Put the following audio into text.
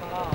Ah,